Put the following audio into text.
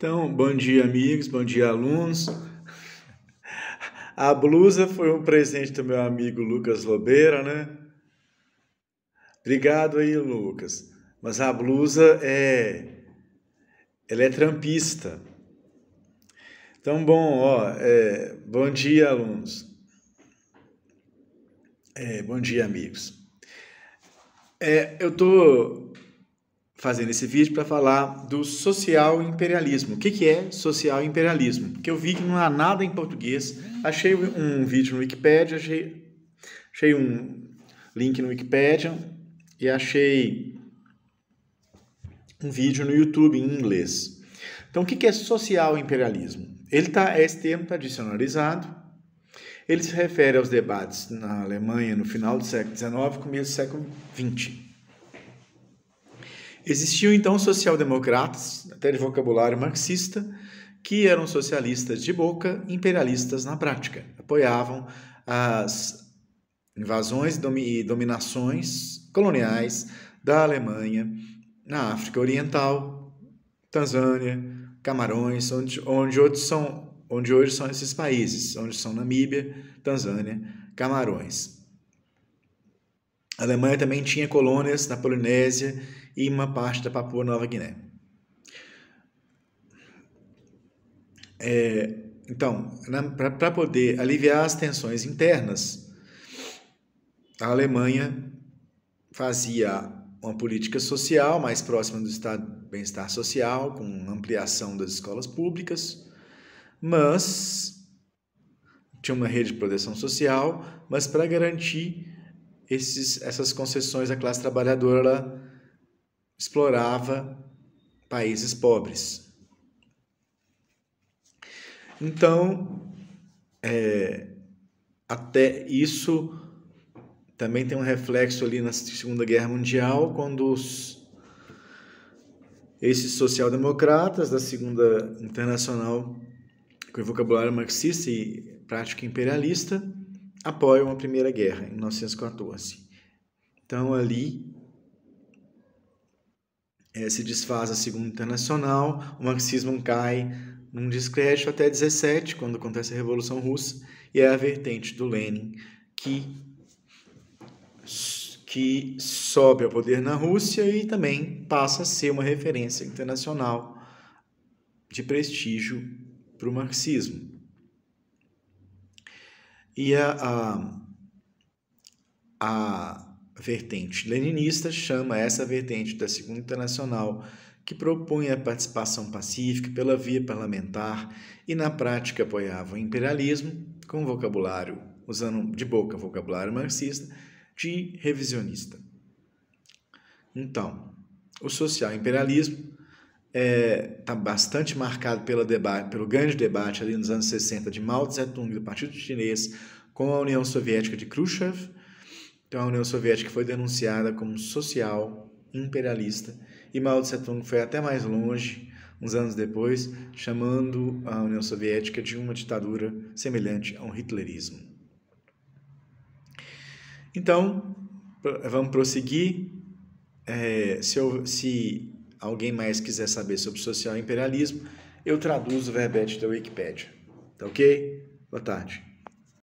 Então, bom dia, amigos, bom dia, alunos. A blusa foi um presente do meu amigo Lucas Lobeira, né? Obrigado aí, Lucas. Mas a blusa é. Ela é trampista. Então, bom, ó, é... bom dia, alunos. É, bom dia, amigos. É, eu tô fazendo esse vídeo para falar do social imperialismo. O que, que é social imperialismo? Porque eu vi que não há nada em português. Achei um vídeo no Wikipedia, achei, achei um link no Wikipedia e achei um vídeo no YouTube em inglês. Então, o que, que é social imperialismo? Ele tá, esse termo está dicionarizado. Ele se refere aos debates na Alemanha no final do século XIX começo do século XX Existiam então social-democratas, até de vocabulário marxista, que eram socialistas de boca, imperialistas na prática. Apoiavam as invasões e dominações coloniais da Alemanha na África Oriental, Tanzânia, Camarões, onde, onde, hoje são, onde hoje são esses países, onde são Namíbia, Tanzânia, Camarões. A Alemanha também tinha colônias na Polinésia e uma parte da Papua Nova Guiné. É, então, para poder aliviar as tensões internas, a Alemanha fazia uma política social mais próxima do estado de bem-estar social, com ampliação das escolas públicas, mas tinha uma rede de proteção social, mas para garantir esses, essas concessões à classe trabalhadora explorava países pobres. Então, é, até isso também tem um reflexo ali na Segunda Guerra Mundial, quando os, esses social-democratas da Segunda Internacional, com vocabulário marxista e prática imperialista, apoiam a Primeira Guerra, em 1914. Então, ali é, se desfaz a Segunda Internacional, o marxismo cai num descrédito até 17, quando acontece a Revolução Russa, e é a vertente do Lenin que, que sobe ao poder na Rússia e também passa a ser uma referência internacional de prestígio para o marxismo. E a, a, a vertente leninista chama essa vertente da Segunda Internacional, que propunha a participação pacífica pela via parlamentar e na prática apoiava o imperialismo com vocabulário, usando de boca vocabulário marxista, de revisionista. Então, o social imperialismo está é, tá bastante marcado pelo, debate, pelo grande debate ali nos anos 60 de Mao Tse-tung do Partido Chinês com a União Soviética de Khrushchev então, a União Soviética foi denunciada como social, imperialista, e Mao Tse-tung foi até mais longe, uns anos depois, chamando a União Soviética de uma ditadura semelhante a um hitlerismo. Então, vamos prosseguir. É, se, se alguém mais quiser saber sobre social imperialismo, eu traduzo o verbete da Wikipédia. Tá ok? Boa tarde.